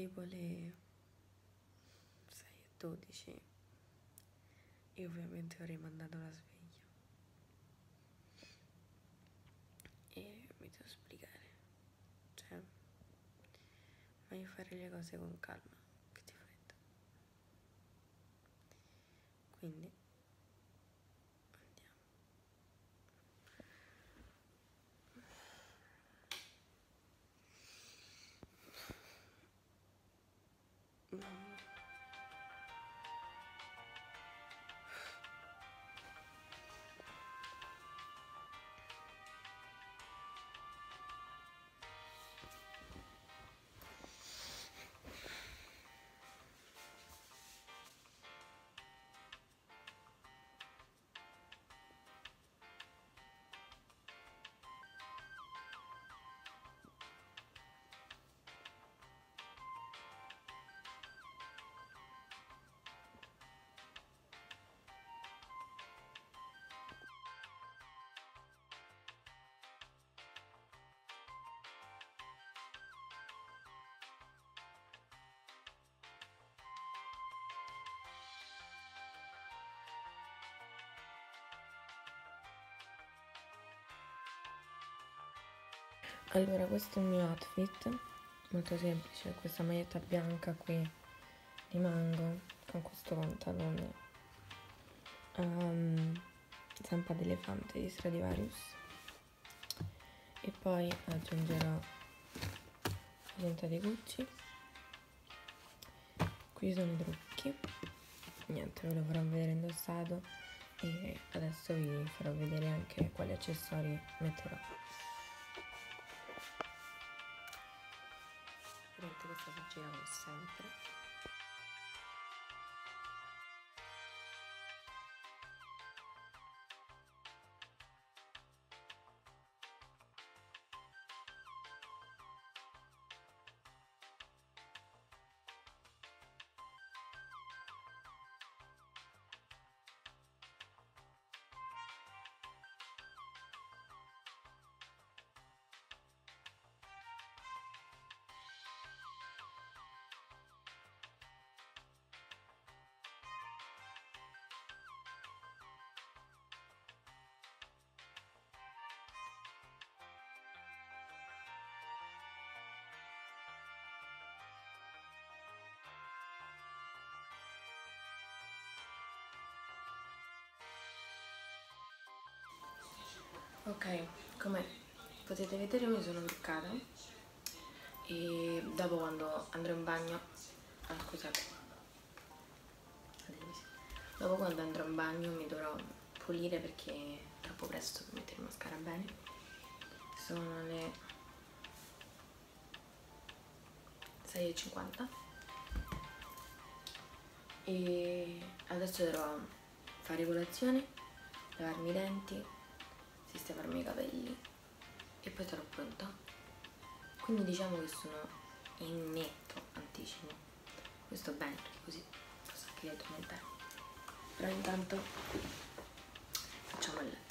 tipo le 6.12 e ovviamente ho rimandato la sveglia. E mi devo spiegare. Cioè voglio fare le cose con calma che ti fretta quindi Allora, questo è il mio outfit, molto semplice, questa maglietta bianca qui di mango con questo pantalone um, zampa d'elefante di Stradivarius. E poi aggiungerò la cinta di Gucci. Qui sono i trucchi. Niente ve lo farò vedere indossato. E adesso vi farò vedere anche quali accessori metterò Ok, come potete vedere mi sono truccata e dopo quando andrò in bagno, ah scusate, dopo quando andrò in bagno mi dovrò pulire perché è troppo presto per mettere mascara bene, sono le 6.50 e adesso dovrò fare colazione, lavarmi i denti sistemarmi i capelli e poi sarò pronta quindi diciamo che sono in netto anticipo questo bene perché così posso anche addormentare però intanto facciamo il letto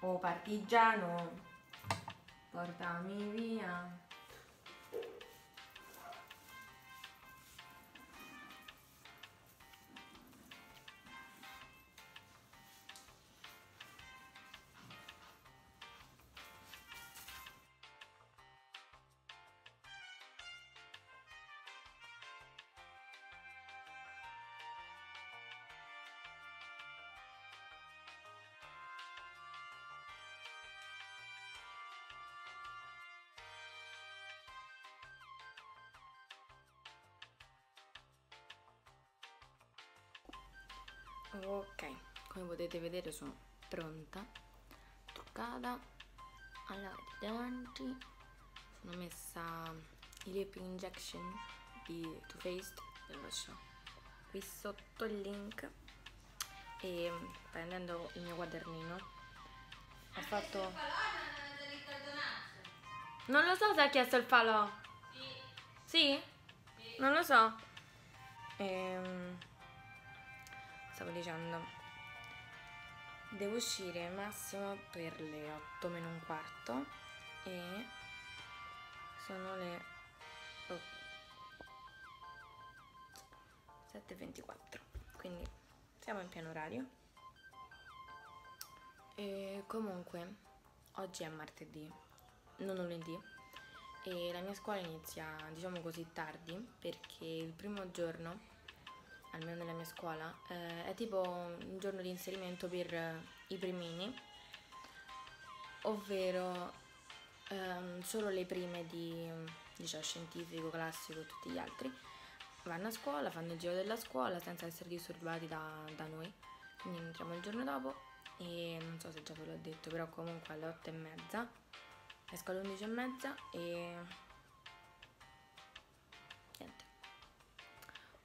Oh partigiano, portami via. Ok. Come potete vedere sono pronta truccata allora i denti sono messa i lip injection di Too Faced. Ve lo lascio qui sotto il link. E prendendo il mio quadernino ho fatto non lo so se ha chiesto il falò. Sì? non lo so. Ehm stavo dicendo. Devo uscire massimo per le 8 meno un quarto e sono le oh, 7.24 quindi siamo in pieno orario. E comunque oggi è martedì non lunedì e la mia scuola inizia diciamo così tardi perché il primo giorno almeno nella mia scuola, eh, è tipo un giorno di inserimento per eh, i primini, ovvero ehm, solo le prime di liceo scientifico, classico e tutti gli altri vanno a scuola, fanno il giro della scuola senza essere disturbati da, da noi. Quindi entriamo il giorno dopo e non so se già ve l'ho detto, però comunque alle 8 e mezza, esco alle 11 e mezza e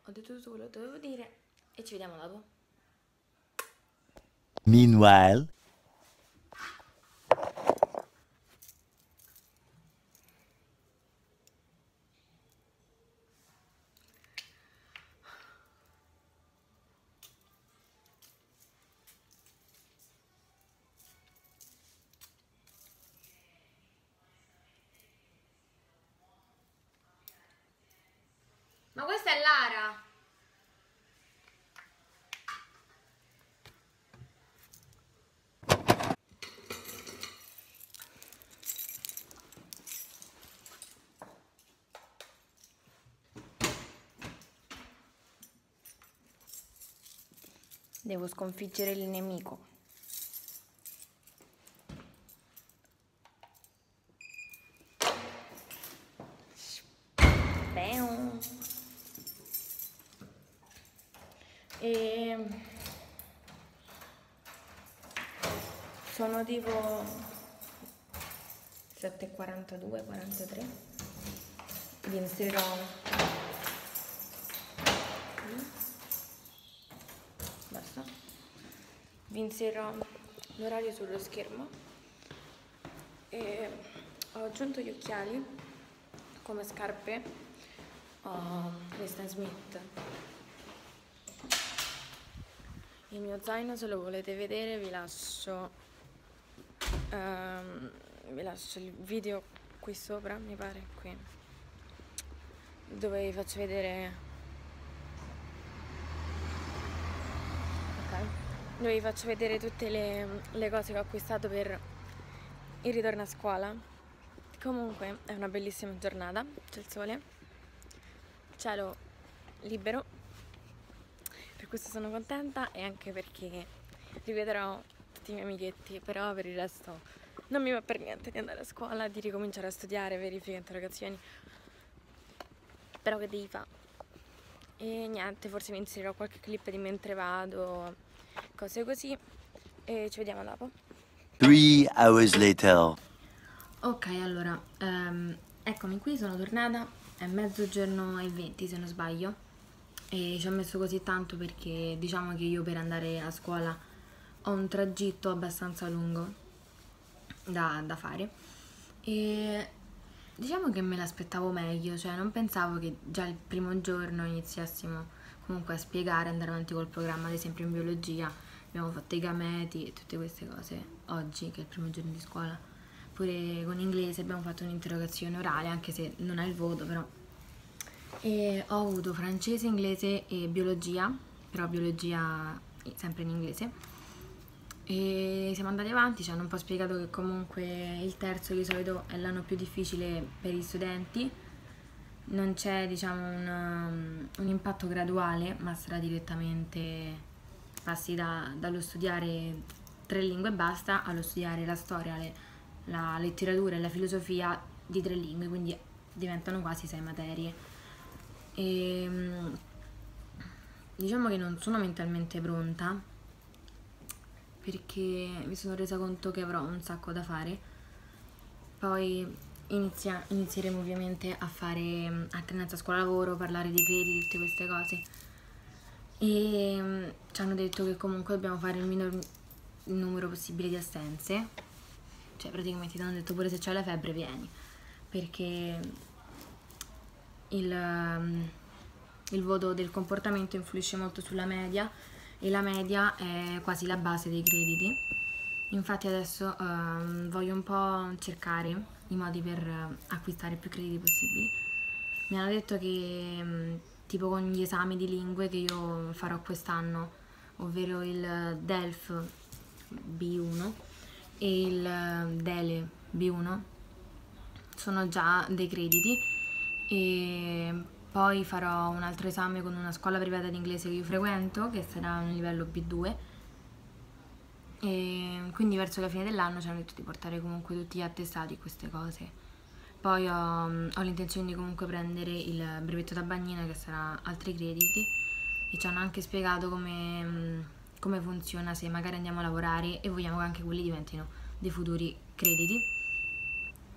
ho detto tutto quello che dovevo dire e ci vediamo dopo. Meanwhile. Ma questa è Lara. Devo sconfiggere il nemico. Bam. E sono tipo 7.42, 43. Vi inserirò basta. Inserirò l'orario sullo schermo e ho aggiunto gli occhiali come scarpe ho Stan Smith il mio zaino se lo volete vedere vi lascio vi lascio il video qui sopra mi pare qui dove vi faccio vedere. Ok. Dove vi faccio vedere tutte le, le cose che ho acquistato per il ritorno a scuola. Comunque è una bellissima giornata c'è il sole cielo libero. Per questo sono contenta e anche perché rivedrò tutti i miei amichetti, però per il resto non mi va per niente di andare a scuola, di ricominciare a studiare, verifiche, interrogazioni. Però che devi fare? E niente, forse mi inserirò qualche clip di mentre vado, cose così. E ci vediamo dopo. Three hours later. Ok, allora, um, eccomi qui, sono tornata, è mezzogiorno e 20 se non sbaglio e ci ho messo così tanto perché diciamo che io per andare a scuola ho un tragitto abbastanza lungo da, da fare e diciamo che me l'aspettavo meglio, cioè non pensavo che già il primo giorno iniziassimo comunque a spiegare, andare avanti col programma, ad esempio in biologia abbiamo fatto i gameti e tutte queste cose oggi che è il primo giorno di scuola pure con inglese abbiamo fatto un'interrogazione orale anche se non ha il voto però e ho avuto francese, inglese e biologia, però biologia sempre in inglese. E siamo andati avanti, ci hanno un po' spiegato che comunque il terzo di solito è l'anno più difficile per gli studenti, non c'è diciamo un, un, impatto graduale, ma sarà direttamente passi da, dallo studiare tre lingue e basta allo studiare la storia, le, la letteratura e la filosofia di tre lingue, quindi diventano quasi sei materie. E, ehm, diciamo che non sono mentalmente pronta perché mi sono resa conto che avrò un sacco da fare. Poi inizia, inizieremo ovviamente a fare mm, alternanza scuola-lavoro, parlare di crediti, tutte queste cose. E mm, ci hanno detto che comunque dobbiamo fare il minor numero possibile di assenze. Cioè praticamente ti hanno detto pure se c'è la febbre vieni. Perché il, mm, il voto del comportamento influisce molto sulla media e la media è quasi la base dei crediti. Infatti adesso um, voglio un po' cercare i modi per uh, acquistare più crediti possibili. Mi hanno detto che um, tipo con gli esami di lingue che io farò quest'anno, ovvero il DELF B1 e il DELE B1, sono già dei crediti e poi farò un altro esame con una scuola privata di inglese che io frequento, che sarà un livello B2. E quindi verso la fine dell'anno ci hanno detto di portare comunque tutti gli attestati e queste cose. Poi ho, ho l'intenzione di comunque prendere il brevetto da bagnina che sarà altri crediti e ci hanno anche spiegato come, come funziona se magari andiamo a lavorare e vogliamo che anche quelli diventino dei futuri crediti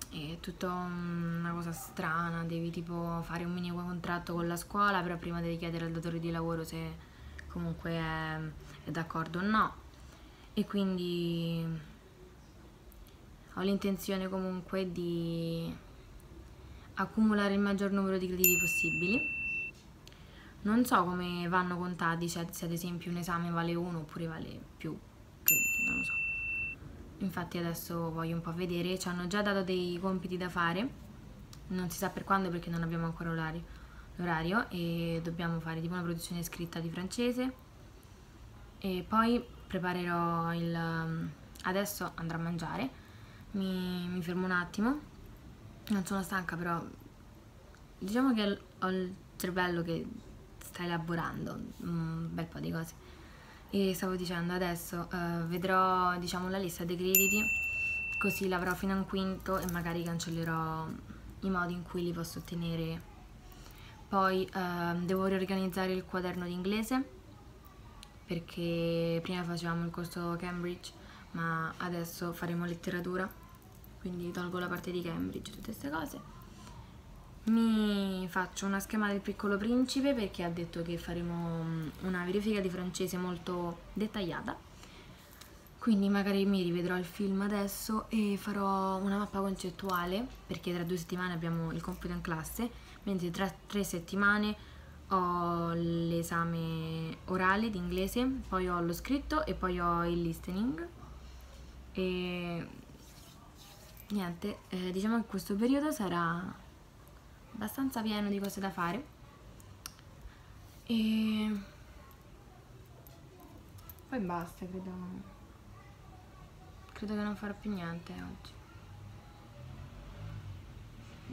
è tutta una cosa strana, devi tipo fare un mini contratto con la scuola, però prima devi chiedere al datore di lavoro se comunque è, è d'accordo o no. E quindi ho l'intenzione comunque di accumulare il maggior numero di crediti possibili. Non so come vanno contati, cioè se ad esempio un esame vale uno oppure vale più crediti, non lo so infatti adesso voglio un po' vedere, ci hanno già dato dei compiti da fare, non si sa per quando perché non abbiamo ancora l'orario e dobbiamo fare tipo una produzione scritta di francese e poi preparerò il... adesso andrò a mangiare, mi, mi fermo un attimo, non sono stanca però diciamo che ho il cervello che sta elaborando un bel po' di cose e stavo dicendo adesso uh, vedrò diciamo la lista dei crediti così l'avrò fino a un quinto e magari cancellerò i modi in cui li posso ottenere. Poi uh, devo riorganizzare il quaderno di inglese perché prima facevamo il corso Cambridge ma adesso faremo letteratura quindi tolgo la parte di Cambridge tutte queste cose mi faccio una schema del piccolo principe perché ha detto che faremo mm, una verifica di francese molto dettagliata. Quindi magari mi rivedrò il film adesso e farò una mappa concettuale perché tra due settimane abbiamo il compito in classe mentre tra tre settimane ho l'esame orale di inglese poi ho lo scritto e poi ho il listening. E niente eh, diciamo che questo periodo sarà abbastanza pieno di cose da fare. E poi basta credo. Credo che non farò più niente oggi.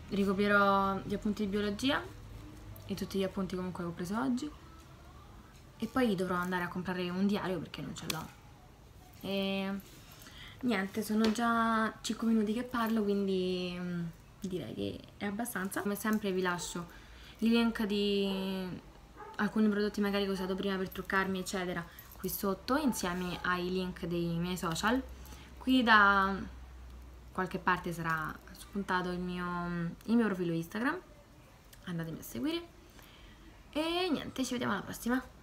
Ricopierò gli appunti di biologia e tutti gli appunti comunque che ho preso oggi. E poi dovrò andare a comprare un diario perché non ce l'ho. E niente sono già 5 minuti che parlo quindi mm, direi che è abbastanza. Come sempre vi lascio i link di alcuni prodotti magari che ho usato prima per truccarmi eccetera qui sotto insieme ai link dei miei social. Qui da qualche parte sarà spuntato il mio, il mio profilo Instagram, andatemi a seguire e niente, ci vediamo alla prossima.